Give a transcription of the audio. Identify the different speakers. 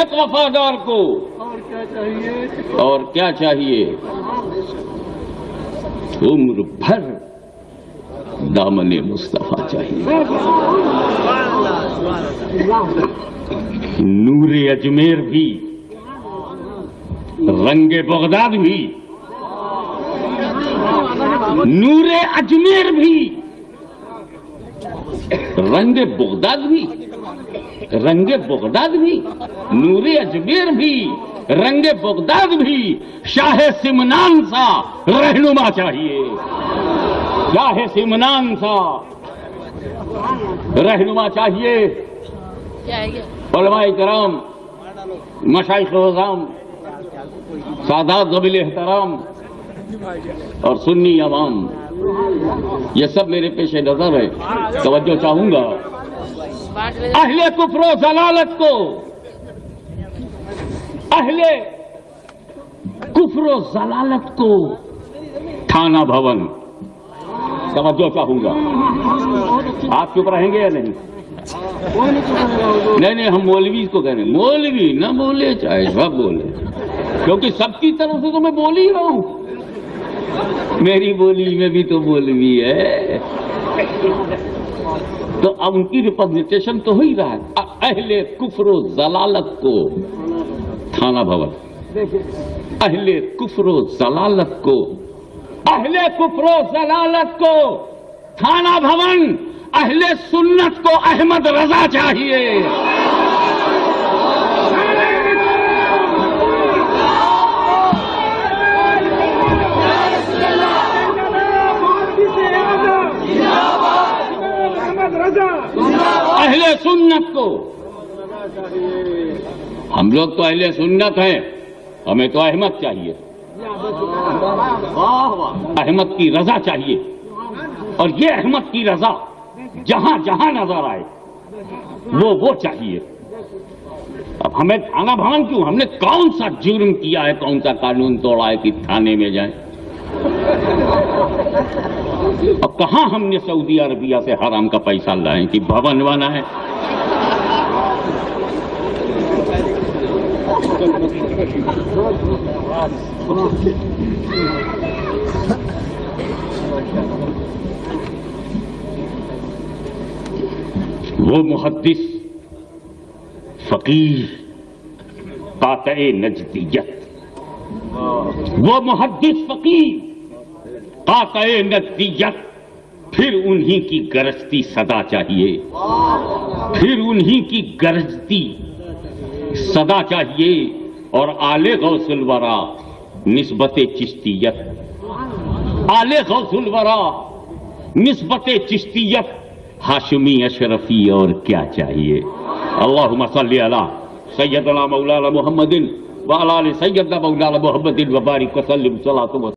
Speaker 1: एक वफादार को
Speaker 2: और क्या चाहिए?
Speaker 1: और क्या चाहिए? उम्र भर दामन मुस्तफ़ा चाहिए। नूर अजमेर भी रंगे बगदाद भी नूर अजमेर भी। रंगे बगदाद भी, रंगे बगदाद भी, नूर अजमेर भी, रंगे बगदाद भी, शाह सिमनान सा रहनुमा चाहिए। शाह सिमनान सा रहनुमा चाहिए। कराम रोजाम सादात जबिल एहतराम और सुन्नी अवाम ये सब मेरे पेश नज़र है। तवज्जो चाहूँगा। अहले कुफरो जलालत को, अहले कुफरो जलालत को थाना भवन। तवज्जो चाहूँगा। आप चुप रहेंगे या नहीं? नहीं नहीं, हम मौलवी को कह रहे हैं। मौलवी ना बोले, चाहे सब बोले। क्योंकि सबकी तरफ़ से तो मैं बोल ही रहा हूँ। मेरी बोली में भी तो मौलवी है। तो अब उनकी रिप्रेजेंटेशन तो हो ही रहा है। अहले कुफरो जलालत को। थाना भवन। अहले कुफरो जलालत को। अहले कुफरो जलालत को। थाना भवन। अहले सुन्नत को अहमद रजा चाहिए। अहले सुन्नत को। हम लोग तो अहले सुन्नत हैं। हमें तो अहमद चाहिए। अहमद की रजा चाहिए। और ये अहमद की रजा जहाँ जहाँ नज़र आए, वो वो चाहिए। अब हमें थाना भवन क्यों? हमने कौन सा जुर्म किया है? कौन सा कानून तोड़ा है कि थाने में जाए? अब कहाँ हमने सऊदी अरबिया से हराम का पैसा लाए कि भवन बना है? वो मुहद्दिस, फकीर कात नजदियत। वो मुहद्दिस, फकीर। कात नजदियत फिर उन्हीं की गरजती सदा चाहिए। फिर उन्हीं की गरजती सदा चाहिए और आले गौसुलवरा नस्बत चिश्तियत आले गौसुलवरा नस्बत चिश्तियत हाशमी अशरफी और क्या चाहिए? अल्लाह सल्ली अला मौलाना मोहम्मदिन वाला मौलाना मोहम्मदिन वबारिक वसल्लम सलातु